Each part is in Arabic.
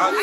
أنا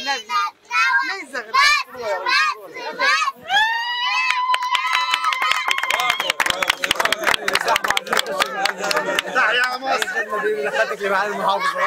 مصر مصر مصر تحيا مصر اللي المحافظه